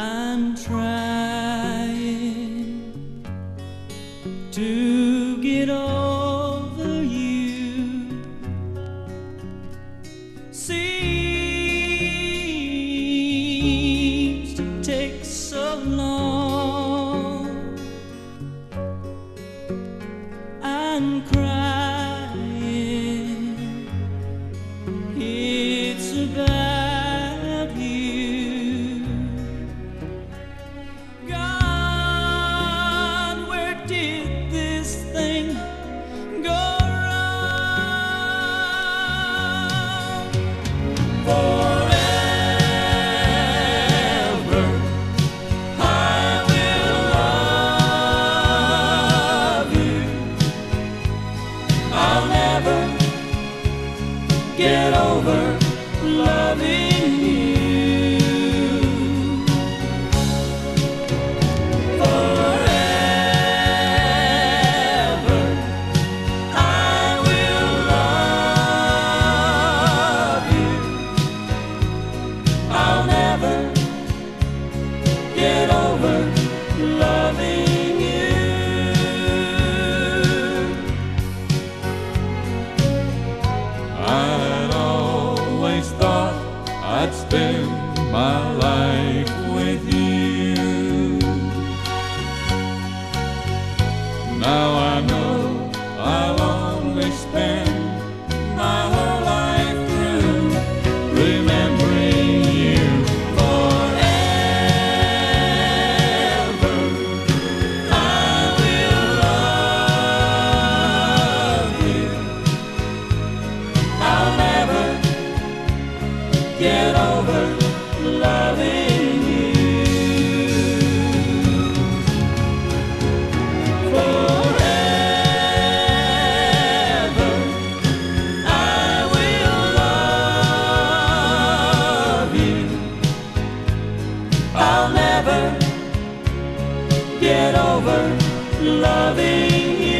I'm trying to get over you. Seems to take so long. I'm crying. I'll never get over loving you. Forever, I will love you. I'll never get I'd spend my life with you. Now I know I'll only spend get over loving you. Forever, I will love you. I'll never get over loving you.